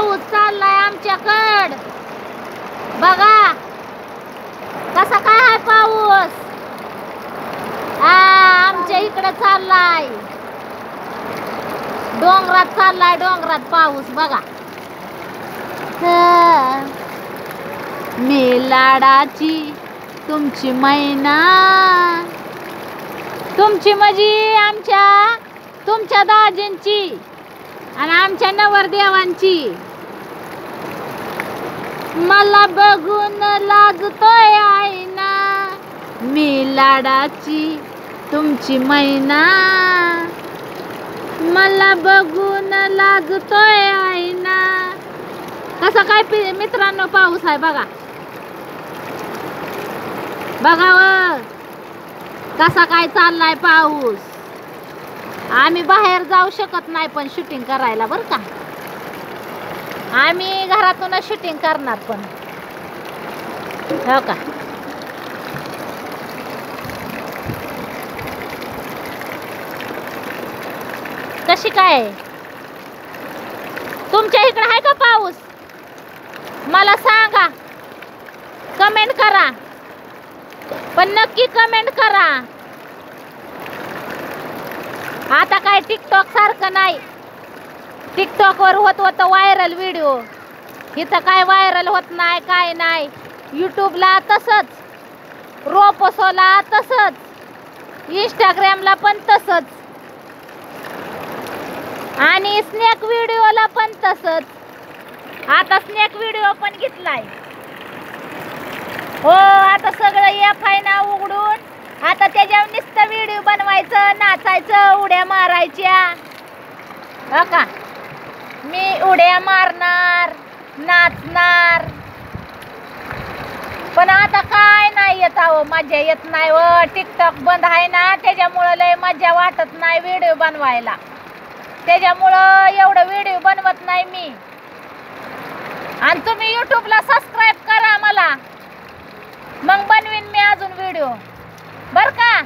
पाऊस चाललाय आमच्याकड. बघा कसा काय आहे पाऊस? हा आमच्या इकडे चाललाय. डोंगरात चाललाय डोंगरात पाऊस बघा. मी लाडाची तुमची मैना. तुमची मजी आमच्या तुमच्या दाजींची आणि आमच्या नवरदेवांची. मला बघून लाजतोय आईना. मी लाडाची तुमची मैना. मला बघून लाजतोय आईना. कसं काय पि- मित्रांनो पाऊस आहे बघा. बघा कसा काय चाललाय पाऊस. आम्ही बाहेर जाऊ शकत नाही पण शूटिंग करायला बरं का? आम्ही घरातूनच शूटिंग करणार पण. हो का? कशी काय? आहे? तुमच्या इकडे आहे का पाऊस? मला सांगा. कमेंट करा. पण नक्की कमेंट करा. आता काय टिकटॉक सारखं नाही. टिकटॉकवर होत होतं व्हायरल व्हिडिओ इथं काय व्हायरल होत नाही काय नाही. यूट्यूबला तसंच. रोपोसोला तसंच. इंस्टाग्रामला पण तसंच. आणि स्नॅक व्हिडिओला पण तसंच. आता स्नॅक व्हिडिओ पण घेतलाय. हो आता सगळं एफ आय ना उघडून. आता त्याच्यावर नुसतं व्हिडिओ बनवायचं नाचायचं उड्या मारायच्या. हो का? उड्या मारणार नाचणार. पण आता काय नाही येत अहो मजा येत नाही व. टिकटॉक बंद आहे ना त्याच्यामुळं लय मजा वाटत नाही व्हिडिओ बनवायला. त्याच्यामुळं एवढं व्हिडिओ बनवत नाही मी. आणि तुम्ही युट्यूबला सबस्क्राईब करा मला. मग बनवीन मी अजून व्हिडिओ. बरं का?